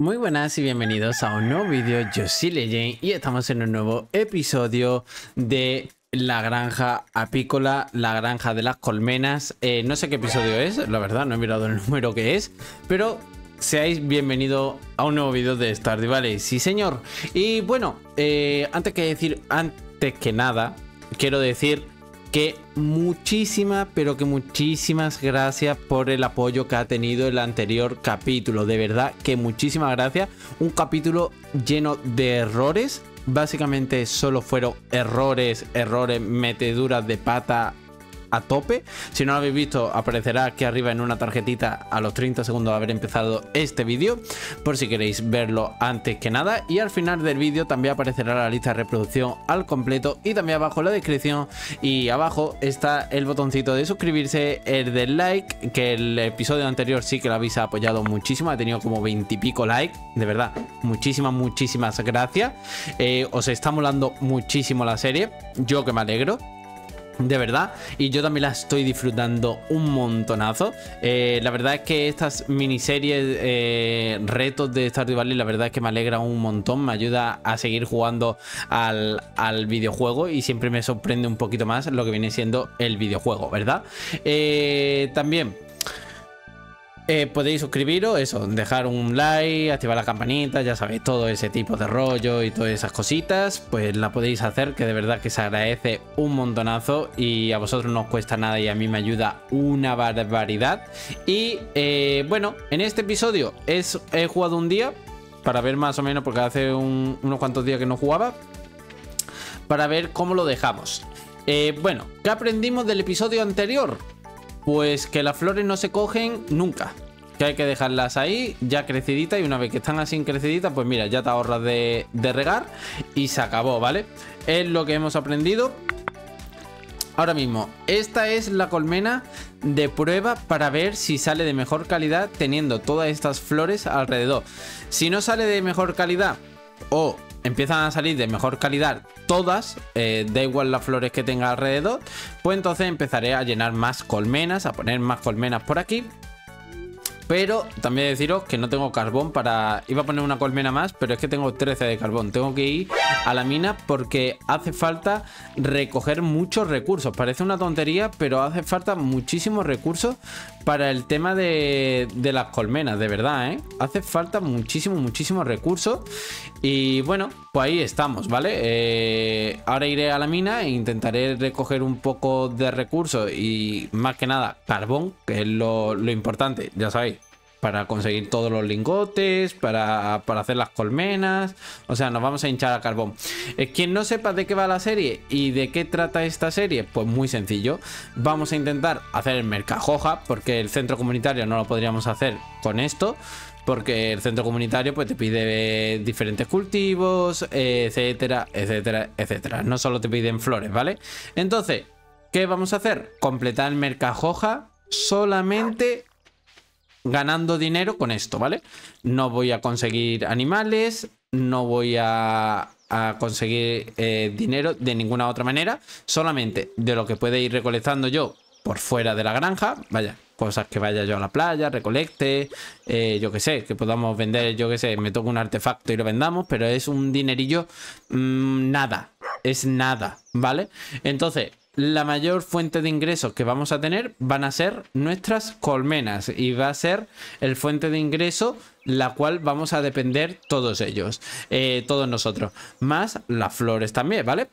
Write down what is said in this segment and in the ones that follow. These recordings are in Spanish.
Muy buenas y bienvenidos a un nuevo vídeo, yo soy Legend y estamos en un nuevo episodio de la granja apícola, la granja de las colmenas. Eh, no sé qué episodio es, la verdad, no he mirado el número que es, pero seáis bienvenidos a un nuevo vídeo de Stardew Valley. Sí, señor. Y bueno, eh, antes que decir, antes que nada, quiero decir que muchísimas, pero que muchísimas gracias por el apoyo que ha tenido el anterior capítulo. De verdad que muchísimas gracias. Un capítulo lleno de errores. Básicamente solo fueron errores, errores, meteduras de pata a tope. Si no lo habéis visto, aparecerá aquí arriba en una tarjetita a los 30 segundos de haber empezado este vídeo, por si queréis verlo antes que nada. Y al final del vídeo también aparecerá la lista de reproducción al completo y también abajo la descripción y abajo está el botoncito de suscribirse, el del like, que el episodio anterior sí que lo habéis apoyado muchísimo, ha tenido como 20 y pico likes, de verdad, muchísimas, muchísimas gracias. Eh, os está molando muchísimo la serie, yo que me alegro. De verdad, y yo también la estoy disfrutando un montonazo. Eh, la verdad es que estas miniseries, eh, retos de Stardew Valley, la verdad es que me alegra un montón, me ayuda a seguir jugando al, videojuego y siempre me sorprende un poquito más lo que viene siendo el videojuego, ¿verdad? Eh, también eh, podéis suscribiros, eso, dejar un like, activar la campanita, ya sabéis, todo ese tipo de rollo y todas esas cositas, pues la podéis hacer, que de verdad que se agradece un montonazo y a vosotros no os cuesta nada y a mí me ayuda una barbaridad. Y eh, bueno, en este episodio es, he jugado un día, para ver más o menos, porque hace unos cuantos días que no jugaba, para ver cómo lo dejamos. Eh, bueno, ¿qué aprendimos del episodio anterior? Pues que las flores no se cogen nunca. Que hay que dejarlas ahí ya creciditas y una vez que están así creciditas, pues mira, ya te ahorras de, regar y se acabó, ¿vale? Es lo que hemos aprendido. Ahora mismo, esta es la colmena de prueba para ver si sale de mejor calidad teniendo todas estas flores alrededor. Si no sale de mejor calidad o empiezan a salir de mejor calidad todas, eh, da igual las flores que tenga alrededor, pues entonces empezaré a llenar más colmenas, a poner más colmenas por aquí pero también deciros que no tengo carbón para... Iba a poner una colmena más, pero es que tengo 13 de carbón. Tengo que ir a la mina porque hace falta recoger muchos recursos. Parece una tontería, pero hace falta muchísimos recursos para el tema de, las colmenas, de verdad, ¿eh? Hace falta muchísimos, muchísimos recursos. Y bueno, pues ahí estamos, ¿vale? Eh, ahora iré a la mina e intentaré recoger un poco de recursos y más que nada carbón, que es lo, lo importante, ya sabéis para conseguir todos los lingotes, para, hacer las colmenas. O sea, nos vamos a hinchar a carbón. Eh, quien no sepa de qué va la serie y de qué trata esta serie, pues muy sencillo. Vamos a intentar hacer el mercajoja, porque el centro comunitario no lo podríamos hacer con esto. Porque el centro comunitario pues te pide diferentes cultivos, etcétera, etcétera, etcétera. No solo te piden flores, ¿vale? Entonces, ¿qué vamos a hacer? Completar el mercajoja solamente ganando dinero con esto, ¿vale? No voy a conseguir animales, no voy a, conseguir eh, dinero de ninguna otra manera, solamente de lo que puede ir recolectando yo por fuera de la granja, vaya, cosas que vaya yo a la playa, recolecte, eh, yo que sé, que podamos vender, yo que sé, me toco un artefacto y lo vendamos, pero es un dinerillo mm, nada, es nada, ¿vale? Entonces, la mayor fuente de ingresos que vamos a tener van a ser nuestras colmenas y va a ser el fuente de ingreso la cual vamos a depender todos ellos, eh, todos nosotros, más las flores también, ¿vale?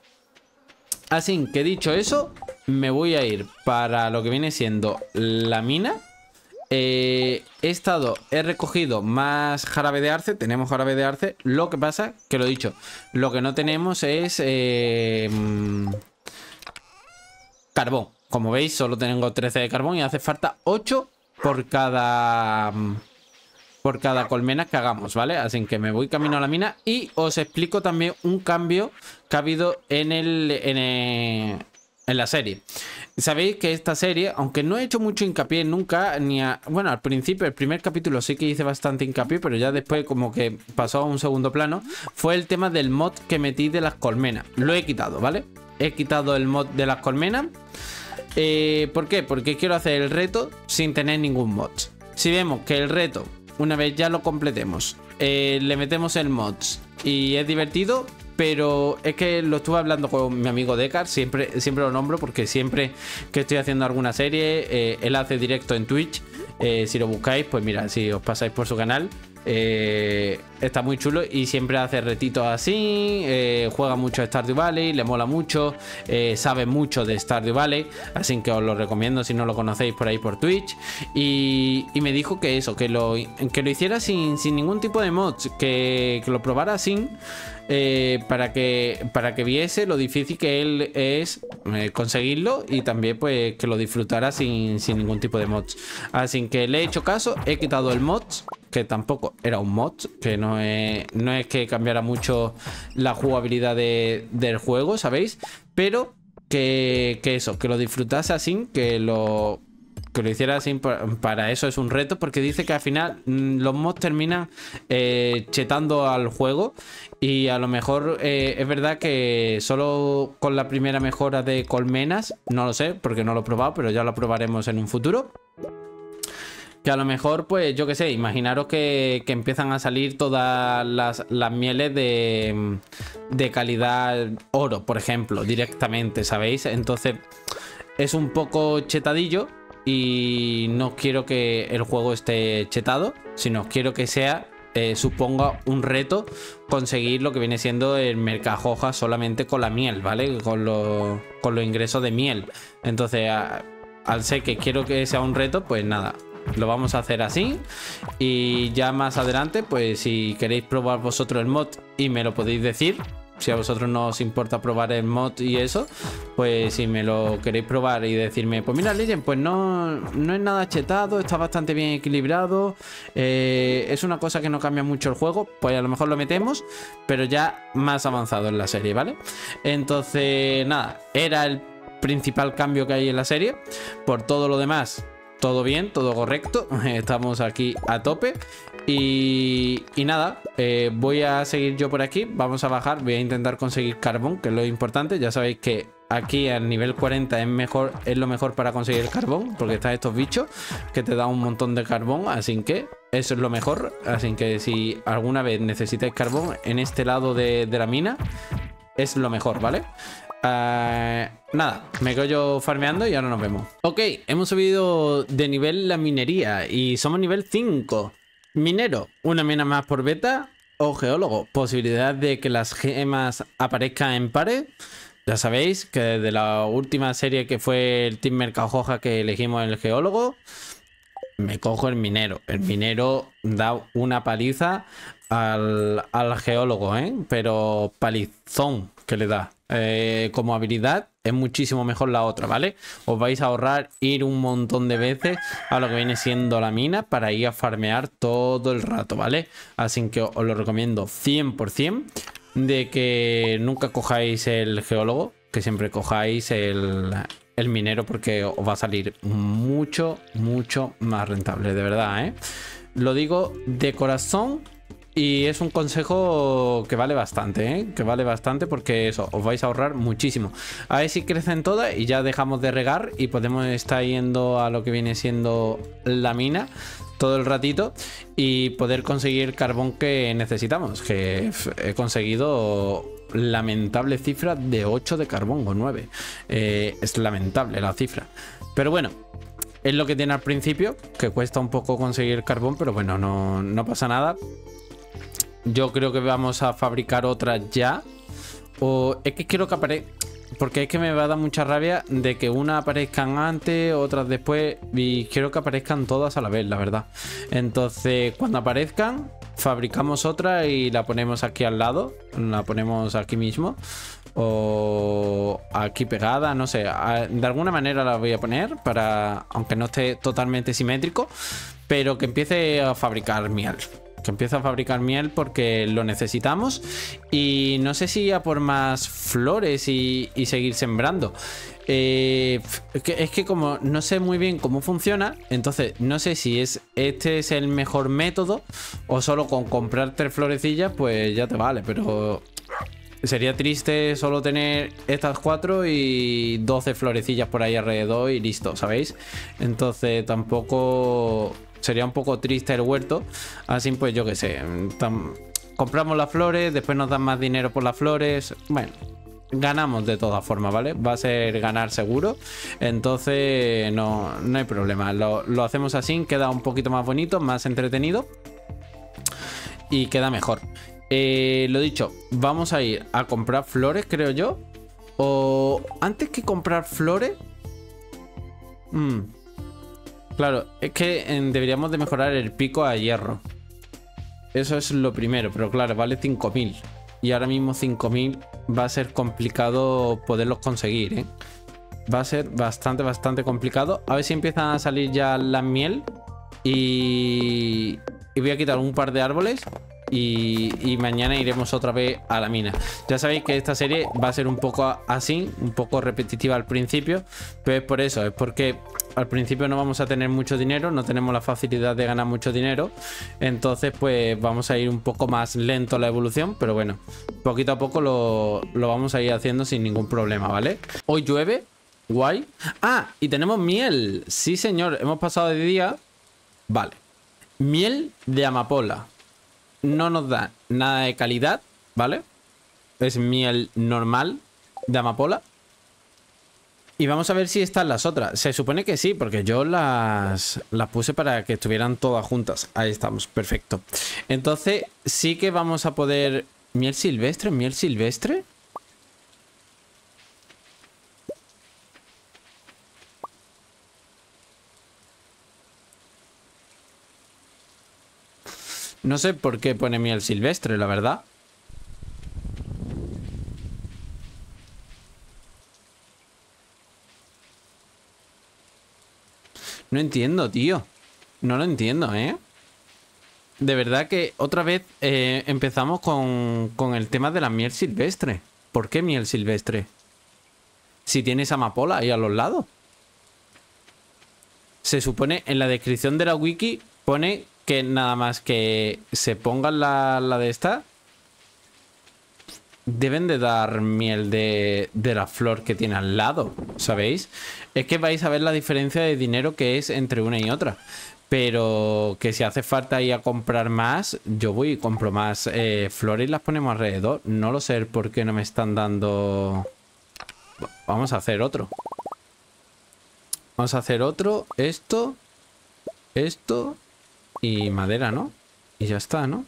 Así que dicho eso, me voy a ir para lo que viene siendo la mina. Eh, he estado, he recogido más jarabe de arce, tenemos jarabe de arce, lo que pasa, que lo he dicho, lo que no tenemos es... Eh, carbón. Como veis, solo tengo 13 de carbón y hace falta 8 por cada por cada colmena que hagamos, ¿vale? Así que me voy camino a la mina y os explico también un cambio que ha habido en el, en, en la serie. Sabéis que esta serie, aunque no he hecho mucho hincapié nunca, ni a... Bueno, al principio, el primer capítulo sí que hice bastante hincapié, pero ya después como que pasó a un segundo plano, fue el tema del mod que metí de las colmenas. Lo he quitado, ¿vale? He quitado el mod de las colmenas. Eh, ¿Por qué? Porque quiero hacer el reto sin tener ningún mod. Si vemos que el reto, una vez ya lo completemos, eh, le metemos el mods y es divertido, pero es que lo estuve hablando con mi amigo Decar, siempre, siempre lo nombro porque siempre que estoy haciendo alguna serie, eh, él hace directo en Twitch. Si lo buscáis, pues mira, si os pasáis por su canal, eh, está muy chulo y siempre hace retitos así. Eh, juega mucho a Stardew Valley, le mola mucho, eh, sabe mucho de Stardew Valley. Así que os lo recomiendo si no lo conocéis por ahí por Twitch. Y, me dijo que eso, que lo, que lo hiciera sin, ningún tipo de mods, que, lo probara sin. Para, que, para que viese lo difícil que él es conseguirlo y también pues que lo disfrutara sin, sin ningún tipo de mods. Así que le he hecho caso, he quitado el mods que tampoco era un mod, que no es, no es que cambiara mucho la jugabilidad del juego, ¿sabéis? Pero que, eso, que lo disfrutase así, que lo, que lo hiciera así, para eso es un reto, porque dice que al final mm, los mods terminan eh, chetando al juego y a lo mejor eh, es verdad que solo con la primera mejora de colmenas, no lo sé, porque no lo he probado, pero ya lo probaremos en un futuro. Que a lo mejor, pues yo qué sé, imaginaros que, empiezan a salir todas las, mieles de, de calidad oro, por ejemplo, directamente, ¿sabéis? Entonces es un poco chetadillo y no quiero que el juego esté chetado, sino quiero que sea eh, suponga un reto conseguir lo que viene siendo el mercajoja solamente con la miel, ¿vale? Con, con los ingresos de miel. Entonces, al ser que quiero que sea un reto, pues nada, lo vamos a hacer así y ya más adelante pues si queréis probar vosotros el mod y me lo podéis decir si a vosotros no os importa probar el mod y eso, pues si me lo queréis probar y decirme, pues mira, Legend, pues no, no es nada chetado, está bastante bien equilibrado, eh, es una cosa que no cambia mucho el juego, pues a lo mejor lo metemos, pero ya más avanzado en la serie, ¿vale? Entonces, nada, era el principal cambio que hay en la serie. Por todo lo demás, todo bien, todo correcto. Estamos aquí a tope. Y, nada, eh, voy a seguir yo por aquí. Vamos a bajar, voy a intentar conseguir carbón, que es lo importante. Ya sabéis que aquí al nivel 40 es mejor, es lo mejor para conseguir carbón, porque están estos bichos que te dan un montón de carbón, así que eso es lo mejor. Así que si alguna vez necesitáis carbón en este lado de, la mina, es lo mejor, ¿vale? Uh, nada, me quedo yo farmeando y ahora nos vemos. Ok, hemos subido de nivel la minería y somos nivel 5. Minero, una mina más por beta o geólogo. Posibilidad de que las gemas aparezcan en pares. Ya sabéis que desde la última serie que fue el Team Mercajoja que elegimos el geólogo, me cojo el minero. El minero da una paliza al, al geólogo, ¿eh? Pero palizón que le da. Eh, como habilidad es muchísimo mejor la otra, ¿vale? Os vais a ahorrar ir un montón de veces a lo que viene siendo la mina para ir a farmear todo el rato, ¿vale? Así que os lo recomiendo 100% de que nunca cojáis el geólogo, que siempre cojáis el, el minero porque os va a salir mucho, mucho más rentable, de verdad, ¿eh? Lo digo de corazón y es un consejo que vale bastante, ¿eh? Que vale bastante porque eso, os vais a ahorrar muchísimo. A ver si crecen todas y ya dejamos de regar y podemos estar yendo a lo que viene siendo la mina todo el ratito y poder conseguir el carbón que necesitamos. Que he conseguido lamentable cifra de 8 de carbón o 9. Eh, es lamentable la cifra. Pero bueno, es lo que tiene al principio, que cuesta un poco conseguir carbón, pero bueno, no, no pasa nada. Yo creo que vamos a fabricar otras ya. O es que quiero que aparezca. Porque es que me va a dar mucha rabia de que una aparezcan antes, otras después. Y quiero que aparezcan todas a la vez, la verdad. Entonces, cuando aparezcan, fabricamos otra y la ponemos aquí al lado. La ponemos aquí mismo. O aquí pegada, no sé. De alguna manera la voy a poner para. Aunque no esté totalmente simétrico. Pero que empiece a fabricar miel que empieza a fabricar miel porque lo necesitamos y no sé si a por más flores y, seguir sembrando. Eh, es que como no sé muy bien cómo funciona, entonces no sé si es este es el mejor método o solo con comprar tres florecillas pues ya te vale, pero sería triste solo tener estas cuatro y 12 florecillas por ahí alrededor y listo, ¿sabéis? Entonces tampoco sería un poco triste el huerto. Así pues yo qué sé, compramos las flores, después nos dan más dinero por las flores. Bueno, ganamos de todas formas, ¿vale? Va a ser ganar seguro. Entonces no, no hay problema. Lo, hacemos así, queda un poquito más bonito, más entretenido. Y queda mejor. Eh, lo dicho, vamos a ir a comprar flores, creo yo. O antes que comprar flores... Hmm, claro, es que deberíamos de mejorar el pico a hierro. Eso es lo primero, pero claro, vale 5.000. Y ahora mismo 5.000 va a ser complicado poderlos conseguir, ¿eh? Va a ser bastante, bastante complicado. A ver si empiezan a salir ya la miel. Y, y voy a quitar un par de árboles y, mañana iremos otra vez a la mina. Ya sabéis que esta serie va a ser un poco así, un poco repetitiva al principio, pero es por eso, es porque al principio no vamos a tener mucho dinero, no tenemos la facilidad de ganar mucho dinero, entonces pues vamos a ir un poco más lento la evolución, pero bueno, poquito a poco lo, lo vamos a ir haciendo sin ningún problema, ¿vale? Hoy llueve, guay. Ah, y tenemos miel, sí señor, hemos pasado de día, vale. Miel de amapola no nos da nada de calidad, ¿vale? Es miel normal de amapola. Y vamos a ver si están las otras. Se supone que sí, porque yo las, las puse para que estuvieran todas juntas. Ahí estamos, perfecto. Entonces sí que vamos a poder... ¿Miel silvestre? ¿Miel silvestre? No sé por qué pone miel silvestre, la verdad. No entiendo, tío. No lo entiendo, ¿eh? De verdad que otra vez eh, empezamos con, con el tema de la miel silvestre. ¿Por qué miel silvestre? Si tienes amapola ahí a los lados. Se supone en la descripción de la wiki pone que nada más que se pongan la, la de esta, deben de dar miel de, de, la flor que tiene al lado, ¿sabéis? Es que vais a ver la diferencia de dinero que es entre una y otra. Pero que si hace falta ir a comprar más, yo voy y compro más eh, flores y las ponemos alrededor. No lo sé por qué no me están dando... Vamos a hacer otro. Vamos a hacer otro. Esto. Esto. Y madera, ¿no? Y ya está, ¿no?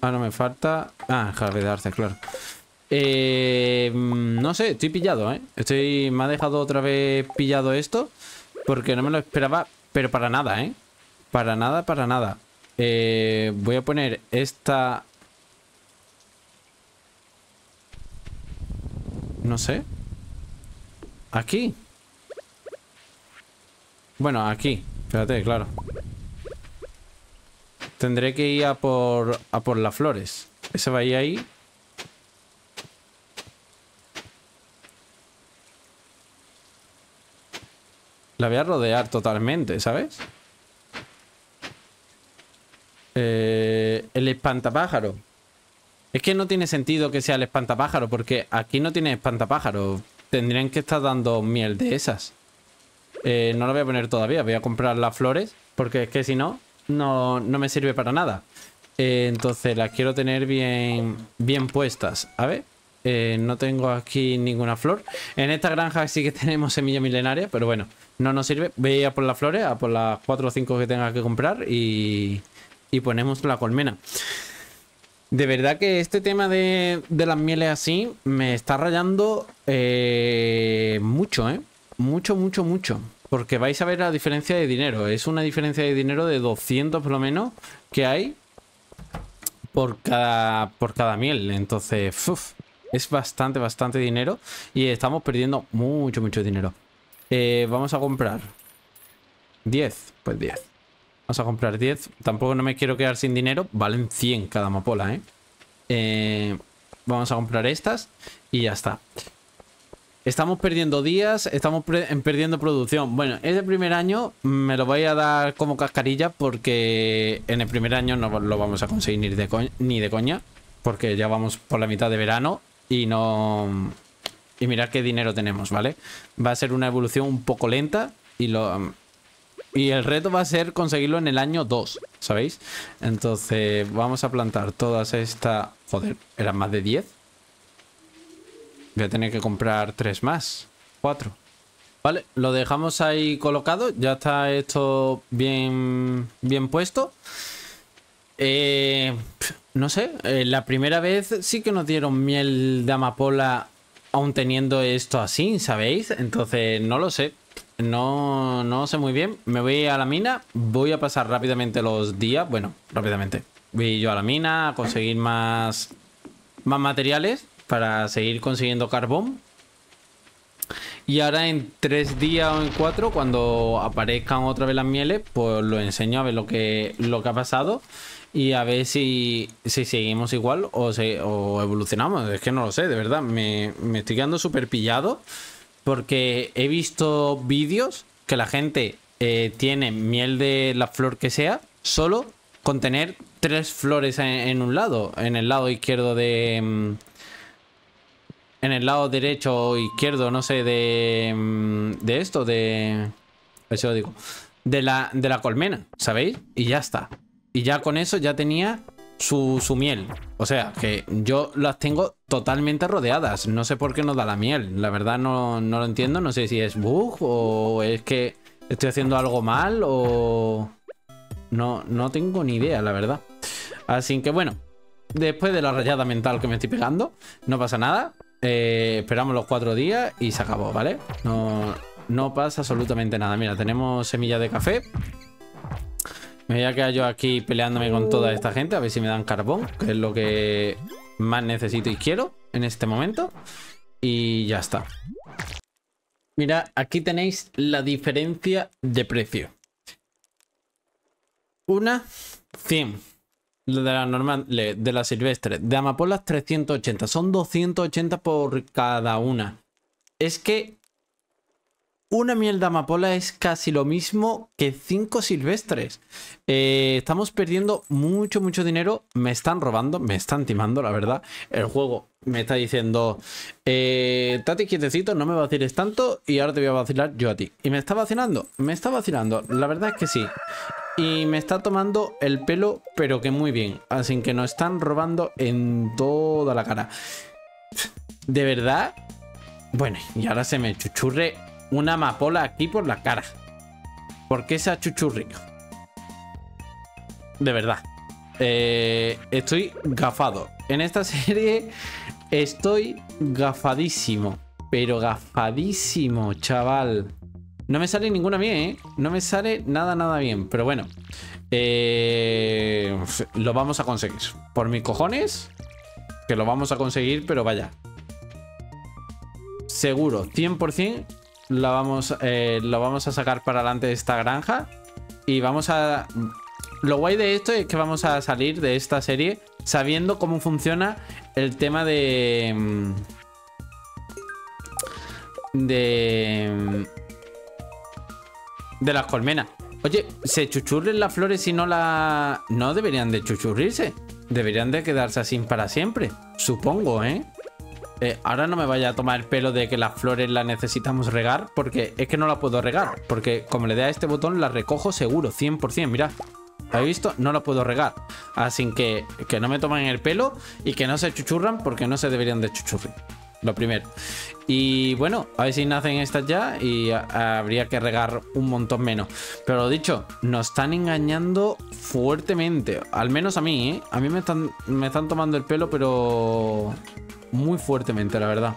Ahora me falta... Ah, jarabe de arce, claro. Eh, no sé, estoy pillado, ¿eh? Estoy... Me ha dejado otra vez pillado esto. Porque no me lo esperaba, pero para nada, ¿eh? Para nada, para nada. Eh, voy a poner esta... No sé. Aquí. Bueno, aquí. Espérate, claro. Tendré que ir a por, a por las flores. Ese va ahí ahí. La voy a rodear totalmente, ¿sabes? Eh, el espantapájaro. Es que no tiene sentido que sea el espantapájaro, porque aquí no tiene espantapájaro. Tendrían que estar dando miel de esas. Eh, no lo voy a poner todavía, voy a comprar las flores, porque es que si no, no, no me sirve para nada. Eh, entonces las quiero tener bien, bien puestas. A ver, eh, no tengo aquí ninguna flor. En esta granja sí que tenemos semilla milenaria, pero bueno, no nos sirve. Voy a por las flores, a por las 4 o 5 que tenga que comprar y, y ponemos la colmena. De verdad que este tema de, de las mieles así me está rayando eh, mucho, ¿eh? Mucho, mucho, mucho. Porque vais a ver la diferencia de dinero. Es una diferencia de dinero de 200 por lo menos que hay por cada, por cada miel. Entonces, es bastante, bastante dinero. Y estamos perdiendo mucho, mucho dinero. Eh, vamos a comprar 10. Pues 10. Vamos a comprar 10. Tampoco no me quiero quedar sin dinero. Valen 100 cada amapola, ¿eh? ¿eh? Vamos a comprar estas y ya está. Estamos perdiendo días, estamos perdiendo producción. Bueno, ese primer año me lo voy a dar como cascarilla porque en el primer año no lo vamos a conseguir ni de, coña. Porque ya vamos por la mitad de verano y no... Y mirad qué dinero tenemos, ¿vale? Va a ser una evolución un poco lenta y lo... Y el reto va a ser conseguirlo en el año 2, ¿sabéis? Entonces vamos a plantar todas estas... Joder, eran más de 10. Voy a tener que comprar tres más. Cuatro. Vale, lo dejamos ahí colocado. Ya está esto bien, bien puesto. Eh, no sé, eh, la primera vez sí que nos dieron miel de amapola aún teniendo esto así, ¿sabéis? Entonces, no lo sé. No, no sé muy bien. Me voy a la mina. Voy a pasar rápidamente los días. Bueno, rápidamente. Voy yo a la mina a conseguir más, más materiales para seguir consiguiendo carbón. Y ahora en tres días o en cuatro, cuando aparezcan otra vez las mieles, pues lo enseño a ver lo que, lo que ha pasado. Y a ver si, si seguimos igual o, evolucionamos. Es que no lo sé, de verdad. Me, estoy quedando súper pillado. Porque he visto vídeos que la gente eh, tiene miel de la flor que sea, solo con tener tres flores en, un lado. En el lado izquierdo de. En el lado derecho o izquierdo, no sé, de. Mm, de esto, de. Eso lo digo. De la, de la colmena, ¿sabéis? Y ya está. Y ya con eso ya tenía su, su, miel. O sea, que yo las tengo totalmente rodeadas. No sé por qué no da la miel. La verdad no, no lo entiendo. No sé si es bug o es que estoy haciendo algo mal o... No, no tengo ni idea, la verdad. Así que bueno, después de la rayada mental que me estoy pegando, no pasa nada. Eh, esperamos los cuatro días y se acabó, ¿vale? No, no pasa absolutamente nada. Mira, tenemos semilla de café. Me voy a quedar yo aquí peleándome con toda esta gente. A ver si me dan carbón, que es lo que más necesito y quiero en este momento. Y ya está. Mira, aquí tenéis la diferencia de precio. Una, 100. De la normal, de la silvestre. De amapolas, 380. Son 280 por cada una. Es que una miel de amapola es casi lo mismo que cinco silvestres. Eh, estamos perdiendo mucho, mucho dinero. Me están robando, me están timando, la verdad. El juego me está diciendo, eh, Tati, quietecito, no me vaciles tanto y ahora te voy a vacilar yo a ti. ¿Y me está vacilando? Me está vacilando. La verdad es que sí. Y me está tomando el pelo, pero que muy bien. Así que nos están robando en toda la cara. De verdad. Bueno, y ahora se me chuchurre una amapola aquí por la cara. ¿Por qué esa chuchurrica? De verdad. Eh, estoy gafado. En esta serie estoy gafadísimo. Pero gafadísimo, chaval. No me sale ninguna bien, ¿eh? No me sale nada, nada bien. Pero bueno. Eh, lo vamos a conseguir. Por mis cojones. Que lo vamos a conseguir, pero vaya. Seguro, 100% la eh, lo vamos a sacar para adelante de esta granja. Y vamos a... Lo guay de esto es que vamos a salir de esta serie sabiendo cómo funciona el tema de... Mm, de... De las colmenas. Oye, ¿se chuchurren las flores si no la... No deberían de chuchurrirse. Deberían de quedarse así para siempre. Supongo, ¿eh? Eh, ahora no me vaya a tomar el pelo de que las flores las necesitamos regar, porque es que no la puedo regar, porque como le dé a este botón la recojo seguro, 100%, mirad. ¿Habéis visto? No la puedo regar. Así que que no me tomen el pelo y que no se chuchurran porque no se deberían de chuchurrir. Lo primero. Y bueno, a ver si nacen estas ya y habría que regar un montón menos. Pero lo dicho, nos están engañando fuertemente. Al menos a mí, ¿eh? A mí me están, me están tomando el pelo, pero muy fuertemente, la verdad.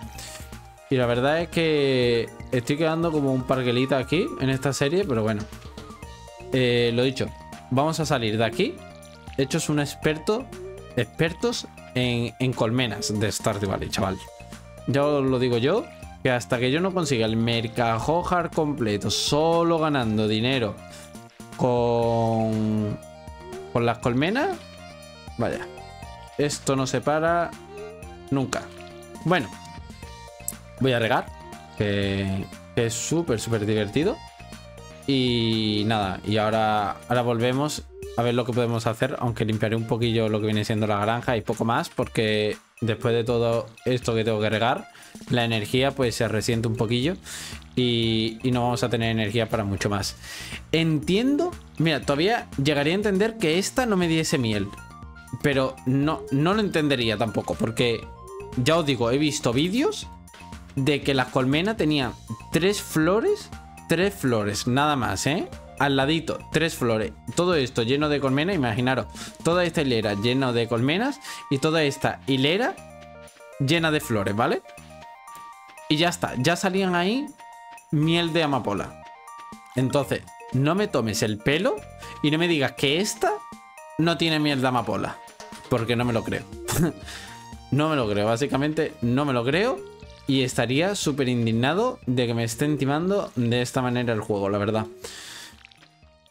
Y la verdad es que estoy quedando como un parguelita aquí en esta serie, pero bueno. Eh, lo dicho, vamos a salir de aquí. Hechos un experto, expertos en, en colmenas de Stardew Valley, chaval. Ya os lo digo yo, que hasta que yo no consiga el mercajojar completo, solo ganando dinero con, con las colmenas, vaya, esto no se para Nunca. Bueno. Voy a regar. Que, que es súper, súper divertido. Y nada, y ahora, ahora volvemos a ver lo que podemos hacer, aunque limpiaré un poquillo lo que viene siendo la granja y poco más, porque después de todo esto que tengo que regar, la energía pues se resiente un poquillo y, y, no vamos a tener energía para mucho más. Entiendo, mira, todavía llegaría a entender que esta no me diese miel, pero no, no lo entendería tampoco, porque ya os digo, he visto vídeos de que la colmena tenía tres flores, tres flores, nada más, ¿eh? Al ladito, tres flores. Todo esto lleno de colmenas, imaginaros, toda esta hilera llena de colmenas y toda esta hilera llena de flores, ¿vale? Y ya está, ya salían ahí miel de amapola. Entonces, no me tomes el pelo y no me digas que esta no tiene miel de amapola. Porque no me lo creo. no me lo creo, básicamente no me lo creo. Y estaría súper indignado de que me estén timando de esta manera el juego, la verdad.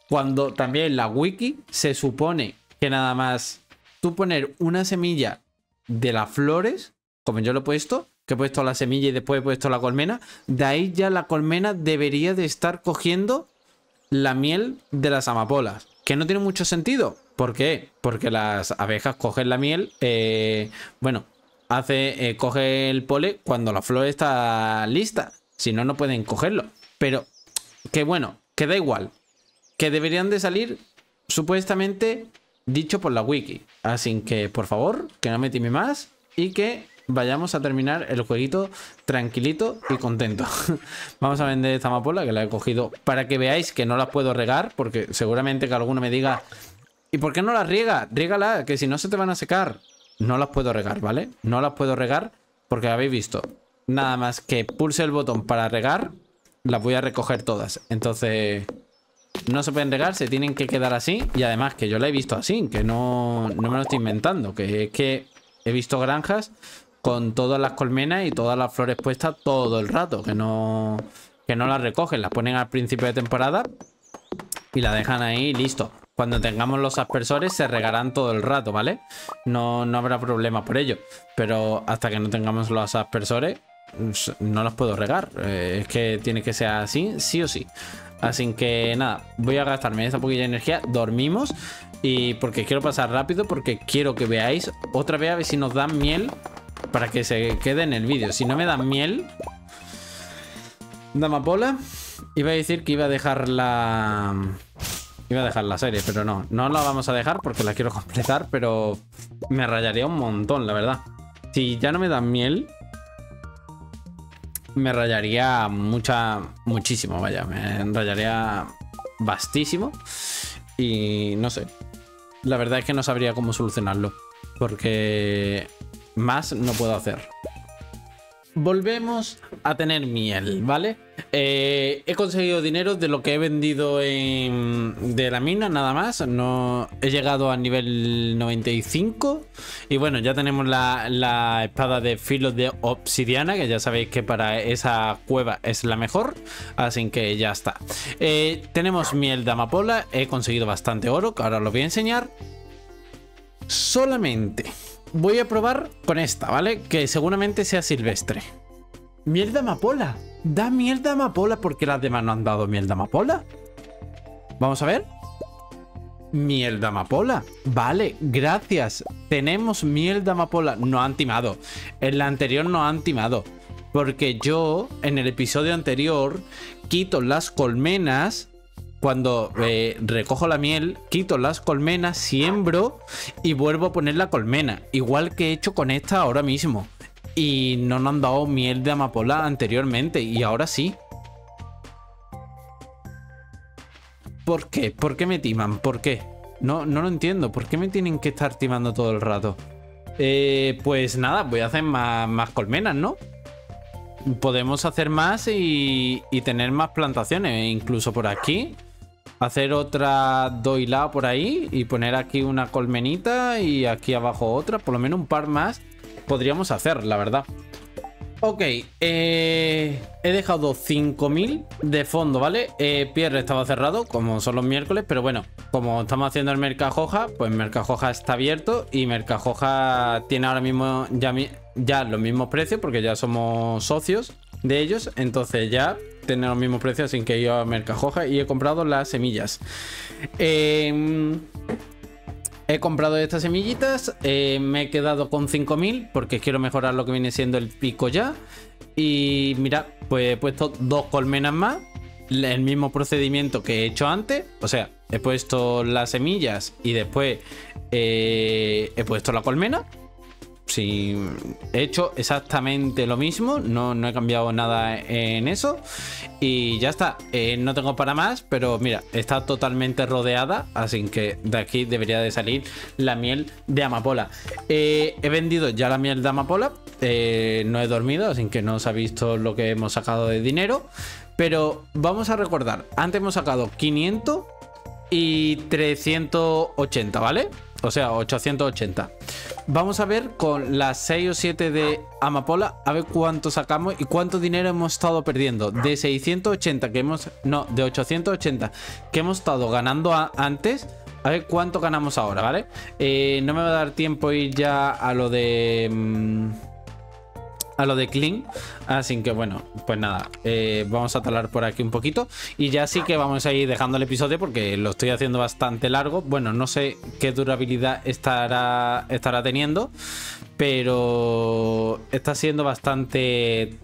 Cuando también la wiki se supone que nada más tú poner una semilla de las flores, como yo lo he puesto, que he puesto la semilla y después he puesto la colmena, de ahí ya la colmena debería de estar cogiendo la miel de las amapolas. Que no tiene mucho sentido. ¿Por qué? Porque las abejas cogen la miel, eh, bueno, hace, eh, coge el pole cuando la flor está lista. Si no, no pueden cogerlo. Pero que bueno, que da igual. Que deberían de salir supuestamente dicho por la wiki. Así que, por favor, que no me time más y que vayamos a terminar el jueguito tranquilito y contento. Vamos a vender esta amapola que la he cogido para que veáis que no la puedo regar, porque seguramente que alguno me diga, ¿y por qué no la riega? Rígala, que si no se te van a secar no las puedo regar, ¿vale? No las puedo regar porque habéis visto. Nada más que pulse el botón para regar, las voy a recoger todas. Entonces, no se pueden regar, se tienen que quedar así. Y además que yo la he visto así, que no, no me lo estoy inventando. Que es que he visto granjas con todas las colmenas y todas las flores puestas todo el rato. Que no, que no las recogen, las ponen al principio de temporada y la dejan ahí listo. Cuando tengamos los aspersores se regarán todo el rato, ¿vale? No, no habrá problema por ello. Pero hasta que no tengamos los aspersores, no los puedo regar. Eh, es que tiene que ser así, sí o sí. Así que nada, voy a gastarme esta poquilla de energía. Dormimos. Y porque quiero pasar rápido, porque quiero que veáis otra vez a ver si nos dan miel para que se quede en el vídeo. Si no me dan miel, Damapola, iba a decir que iba a dejar la Iba a dejar la serie, pero no. No la vamos a dejar porque la quiero completar, pero me rayaría un montón, la verdad. Si ya no me dan miel, me rayaría mucha, muchísimo, vaya. Me rayaría bastísimo. Y no sé. La verdad es que no sabría cómo solucionarlo. Porque más no puedo hacer volvemos a tener miel, ¿vale? Eh, he conseguido dinero de lo que he vendido en, de la mina, nada más. No he llegado a nivel 95. Y bueno, ya tenemos la, espada de filo de obsidiana, que ya sabéis que para esa cueva es la mejor. Así que ya está. Eh, tenemos miel de amapola. He conseguido bastante oro, que ahora lo voy a enseñar. Solamente voy a probar con esta, ¿vale? Que seguramente sea silvestre. Miel de amapola. Da miel de amapola porque las demás no han dado miel de amapola. Vamos a ver. Miel amapola. Vale, gracias. Tenemos miel de amapola. No han timado. En la anterior no han timado. Porque yo, en el episodio anterior, quito las colmenas cuando eh, recojo la miel, quito las colmenas, siembro y vuelvo a poner la colmena. Igual que he hecho con esta ahora mismo. Y no nos han dado miel de amapola anteriormente y ahora sí. ¿Por qué? ¿Por qué me timan? ¿Por qué? No, no lo entiendo. ¿Por qué me tienen que estar timando todo el rato? Eh, pues nada, voy a hacer más, más colmenas, ¿no? Podemos hacer más y, y tener más plantaciones. Incluso por aquí hacer otra doilada por ahí y poner aquí una colmenita y aquí abajo otra, por lo menos un par más podríamos hacer, la verdad. Ok, eh, he dejado 5.000 de fondo, ¿vale? Eh, Pierre estaba cerrado, como son los miércoles, pero bueno, como estamos haciendo el Mercajoja, pues Mercajoja está abierto y Mercajoja tiene ahora mismo ya, ya los mismos precios porque ya somos socios de ellos, entonces ya tener los mismos precios, así que ido a Mercajoja y he comprado las semillas. Em, he comprado estas semillitas, eh, me he quedado con 5000 porque quiero mejorar lo que viene siendo el pico ya. Y mira, pues he puesto dos colmenas más, el mismo procedimiento que he hecho antes, o sea, he puesto las semillas y después eh, he puesto la colmena Sí, he hecho exactamente lo mismo, no, no he cambiado nada en eso. Y ya está, eh, no tengo para más, pero mira, está totalmente rodeada, así que de aquí debería de salir la miel de amapola. Eh, he vendido ya la miel de amapola, eh, no he dormido, así que no se ha visto lo que hemos sacado de dinero. Pero vamos a recordar, antes hemos sacado 500 y 380, ¿vale? O sea, 880. Vamos a ver con las 6 o 7 de Amapola, a ver cuánto sacamos y cuánto dinero hemos estado perdiendo. De 680 que hemos... No, de 880 que hemos estado ganando antes. A ver cuánto ganamos ahora, ¿vale? Eh, no me va a dar tiempo ir ya a lo de... Mm, a lo de clean. Así que bueno, pues nada, eh, vamos a talar por aquí un poquito. Y ya sí que vamos a ir dejando el episodio porque lo estoy haciendo bastante largo. Bueno, no sé qué durabilidad estará, estará teniendo, pero está siendo bastante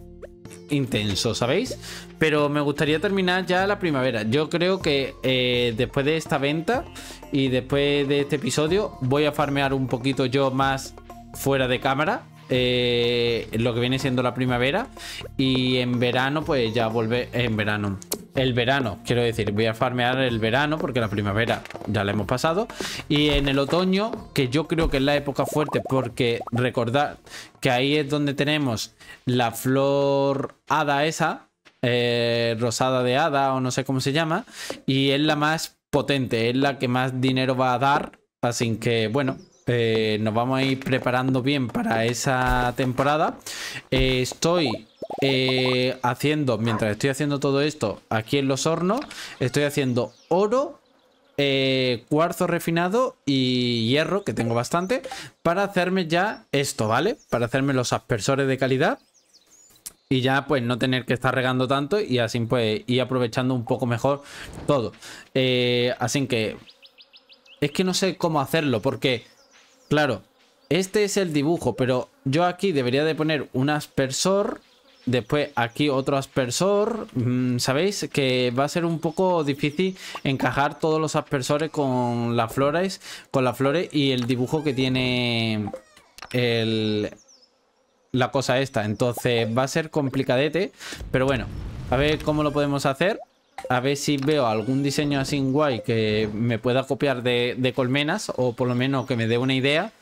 intenso, ¿sabéis? Pero me gustaría terminar ya la primavera. Yo creo que eh, después de esta venta y después de este episodio voy a farmear un poquito yo más fuera de cámara eh, lo que viene siendo la primavera. Y en verano, pues ya vuelve. En verano. El verano, quiero decir, voy a farmear el verano porque la primavera ya la hemos pasado. Y en el otoño, que yo creo que es la época fuerte, porque recordad que ahí es donde tenemos la flor hada esa, eh, rosada de hada o no sé cómo se llama, y es la más potente, es la que más dinero va a dar. Así que, bueno, eh, nos vamos a ir preparando bien para esa temporada. Eh, estoy eh, haciendo, mientras estoy haciendo todo esto aquí en los hornos, estoy haciendo oro, cuarzo refinado y hierro, que tengo bastante, para hacerme ya esto, ¿vale? Para hacerme los aspersores de calidad. Y ya pues no tener que estar regando tanto y así pues ir aprovechando un poco mejor todo. así que es que no sé cómo hacerlo porque Claro, este es el dibujo, pero yo aquí debería de poner un aspersor. Después aquí otro aspersor. Mm, Sabéis que va a ser un poco difícil encajar todos los aspersores con las flores, con las flores y el dibujo que tiene la cosa esta. Entonces va a ser complicadete. Pero bueno, a ver cómo lo podemos hacer a ver si veo algún diseño así guay que me pueda copiar de, colmenas o por lo menos que me dé una idea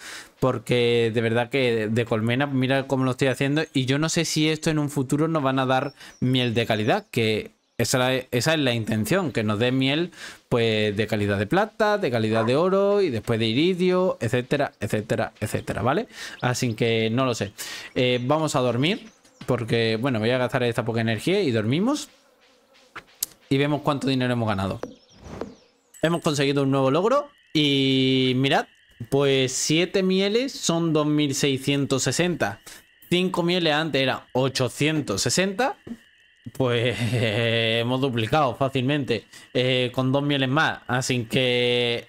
porque de verdad que de colmenas mira cómo lo estoy haciendo y yo no sé si esto en un futuro nos van a dar miel de calidad que esa, esa es la intención, que nos dé miel pues de calidad de plata, de calidad de oro y después de iridio, etcétera, etcétera, etcétera, ¿vale? Así que no lo sé. Eh, vamos a dormir porque, bueno, voy a gastar esta poca energía y dormimos y vemos cuánto dinero hemos ganado. Hemos conseguido un nuevo logro y mirad, pues 7 mieles son 2660. 5 mieles antes era 860. Pues hemos duplicado fácilmente eh, con dos mieles más. Así que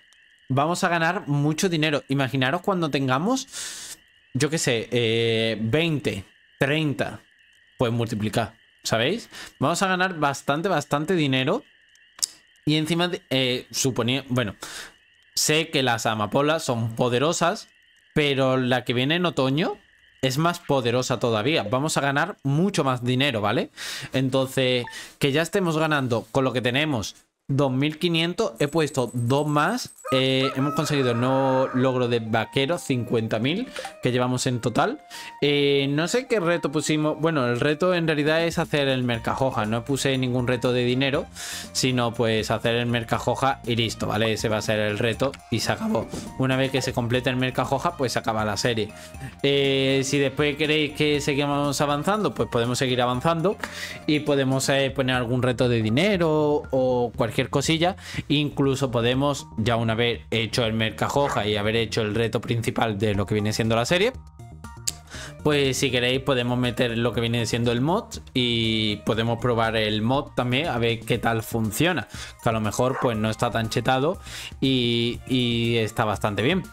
vamos a ganar mucho dinero. Imaginaros cuando tengamos, yo qué sé, 20, eh, 30. Pues multiplicar. ¿Sabéis? Vamos a ganar bastante, bastante dinero. Y encima, eh, bueno, sé que las amapolas son poderosas, pero la que viene en otoño es más poderosa todavía. Vamos a ganar mucho más dinero, ¿vale? Entonces, que ya estemos ganando con lo que tenemos 2500, he puesto dos más. Eh, hemos conseguido el nuevo logro de vaquero, 50.000 que llevamos en total. Eh, no sé qué reto pusimos. Bueno, el reto en realidad es hacer el mercajoja. No puse ningún reto de dinero, sino pues hacer el mercajoja y listo, ¿vale? Ese va a ser el reto y se acabó. Una vez que se complete el mercajoja, pues se acaba la serie. Eh, si después queréis que sigamos avanzando, pues podemos seguir avanzando y podemos poner algún reto de dinero o cualquier cosilla. Incluso podemos, ya una vez hecho el mercajoja y haber hecho el reto principal de lo que viene siendo la serie, pues si queréis podemos meter lo que viene siendo el mod y podemos probar el mod también a ver qué tal funciona. Que a lo mejor pues no está tan chetado y, y está bastante bien.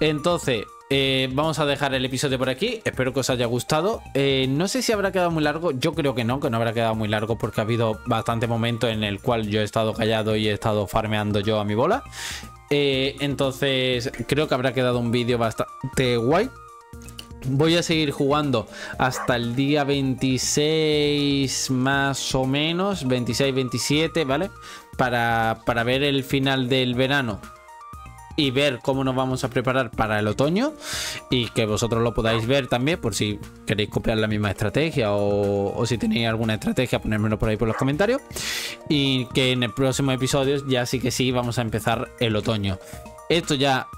Entonces, eh, vamos a dejar el episodio por aquí. Espero que os haya gustado. Eh, no sé si habrá quedado muy largo. Yo creo que no, que no habrá quedado muy largo porque ha habido bastante momento en el cual yo he estado callado y he estado farmeando yo a mi bola. Eh, entonces, creo que habrá quedado un vídeo bastante guay. Voy a seguir jugando hasta el día 26 más o menos, 26-27, ¿vale? Para, para ver el final del verano y ver cómo nos vamos a preparar para el otoño y que vosotros lo podáis ver también por si queréis copiar la misma estrategia o, si tenéis alguna estrategia ponérmelo por ahí por los comentarios. Y que en el próximo episodio ya sí que sí vamos a empezar el otoño. Esto ya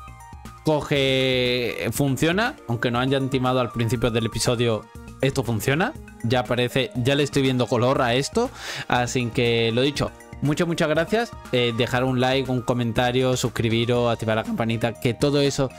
coge funciona aunque no hayan timado al principio del episodio esto funciona. Ya parece ya le estoy viendo color a esto así que lo dicho Muchas, muchas gracias. Eh, dejar un like, un comentario, suscribiros, activar la campanita, que todo eso,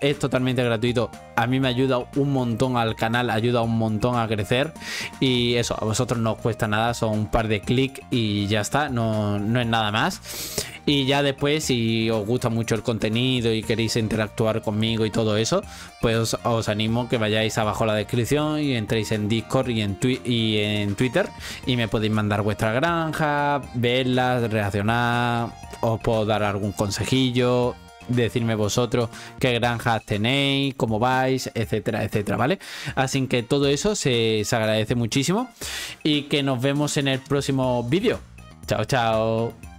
es totalmente gratuito. A mí me ayuda un montón al canal, ayuda un montón a crecer. Y eso, a vosotros no os cuesta nada, son un par de clics y ya está, no, no es nada más. Y ya después, si os gusta mucho el contenido y queréis interactuar conmigo y todo eso, pues os, animo que vayáis abajo a la descripción y entréis en Discord y en, y en Twitter y me podéis mandar vuestra granja, reaccionar, os puedo dar algún consejillo, decirme vosotros qué granjas tenéis, cómo vais, etcétera, etcétera, ¿vale? Así que todo eso se, se agradece muchísimo y que nos vemos en el próximo vídeo. Chao, chao.